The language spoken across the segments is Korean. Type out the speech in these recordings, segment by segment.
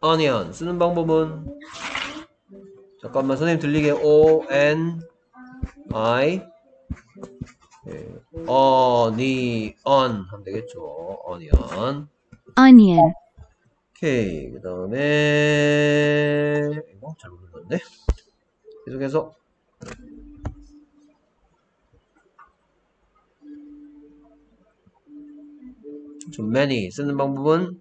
onion. 쓰는 방법은? 잠깐만 선생님 들리게. O N I. 예, onion. 하면 되겠죠. Onion. Onion, 오케이. 그 다음에 이거 잘못 눌렀네. 계속해서. 좀 many. 쓰는 방법은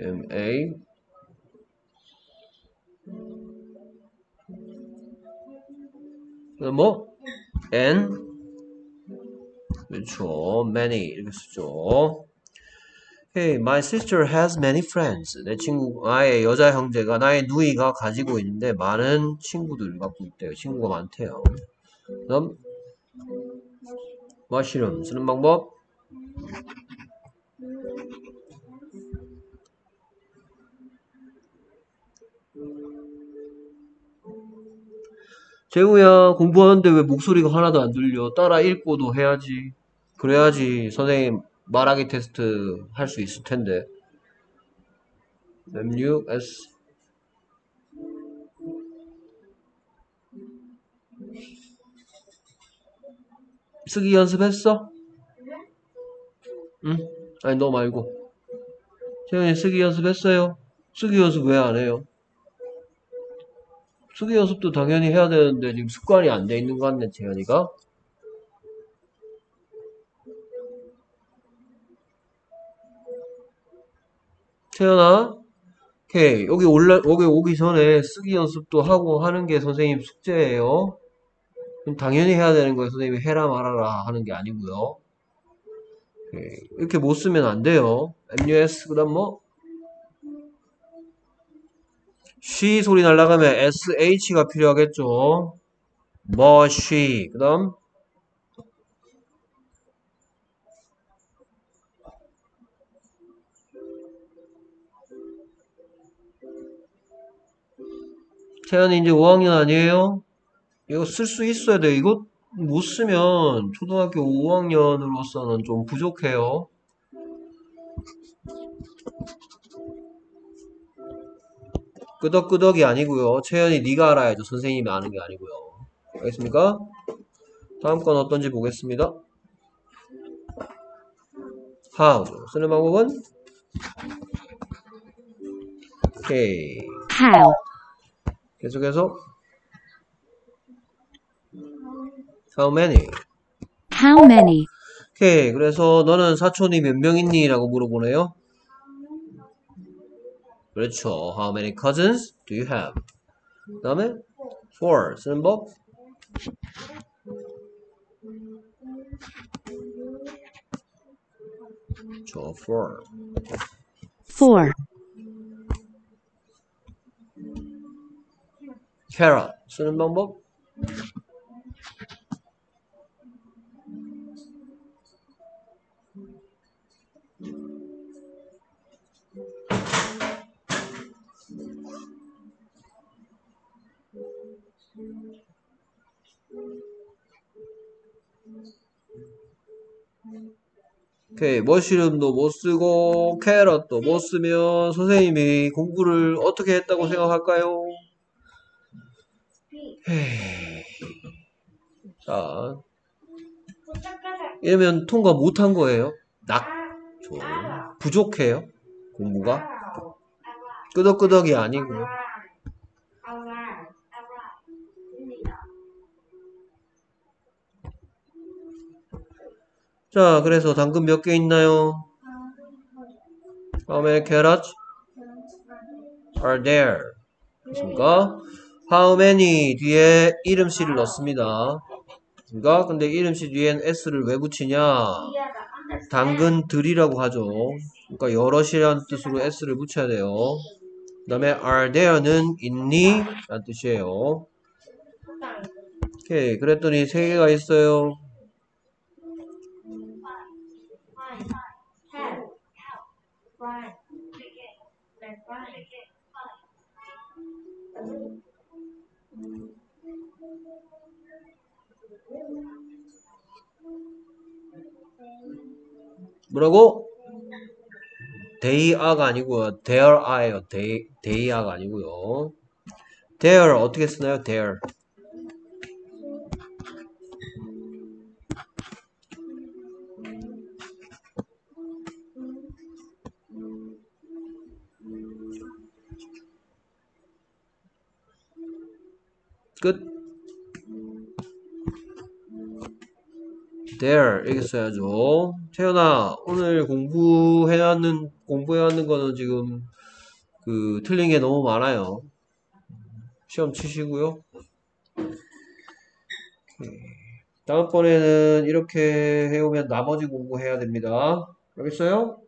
M A 그다음 뭐 N 그렇죠 many 이렇게 쓰죠 Hey, my sister has many friends. 내 친구, 나의 여자 형제가, 나의 누이가 가지고 있는데 많은 친구들을 갖고 있대요. 친구가 많대요. 그다음 mushroom 쓰는 방법 재우야 공부하는데 왜 목소리가 하나도 안 들려? 따라 읽고도 해야지. 그래야지 선생님 말하기 테스트 할 수 있을 텐데. M6 S 쓰기 연습했어? 응? 아니 너 말고. 재훈이 쓰기 연습했어요? 쓰기 연습 왜 안 해요? 쓰기 연습도 당연히 해야 되는데 지금 습관이 안 돼 있는 것 같네 재현이가. 태연아, 오케이. 여기 올라, 여기 오기 전에 쓰기 연습도 하고 하는 게 선생님 숙제예요. 그럼 당연히 해야 되는 거예요. 선생님이 해라 말아라 하는 게 아니고요. 오케이. 이렇게 못 쓰면 안 돼요. MUS, 그 다음 뭐? She 소리 날라가면 SH가 필요하겠죠. 뭐, she. 그 다음, 태연이 이제 5학년 아니에요? 이거 쓸 수 있어야 돼. 이거 못 쓰면 초등학교 5학년으로서는 좀 부족해요. 끄덕끄덕이 아니고요. 채연이 네가 알아야죠. 선생님이 아는 게 아니고요. 알겠습니까? 다음 건 어떤지 보겠습니다. how 쓰는 방법은 오케이. how, 계속해서 how many how many, 오케이 그래서 너는 사촌이 몇 명 있니? 라고 물어보네요 그렇죠 how many cousins do you have 그 다음에 four 쓰는 법 그렇죠 four four, carrot 쓰는 방법 오케이. 머쉬룸도 못 쓰고 캐럿도 못 쓰면 선생님이 공부를 어떻게 했다고 생각할까요? 헤이. 자. 이러면 통과 못한 거예요? 낙. 조. 부족해요? 공부가? 끄덕끄덕이 아니고요 자 그래서 당근 몇 개 있나요? How many carrots are there? 그렇습니까? How many 뒤에 이름씨를 넣습니다. 그러니까 근데 이름씨 뒤엔 s를 왜 붙이냐? 당근들이라고 하죠. 그러니까 여럿이라는 뜻으로 s를 붙여야 돼요. 그 다음에 are there는 있니? 라는 뜻이에요. 오케이 그랬더니 세 개가 있어요. 뭐라고? They are가 아니고요. There are요. They, they are가 아니고요. There 어떻게 쓰나요? There. There 이렇게 써야죠. 태연아 오늘 공부해왔는 공부해왔는 거는 지금 그 틀린 게 너무 많아요. 시험 치시고요. 다음번에는 이렇게 해오면 나머지 공부해야 됩니다. 알겠어요?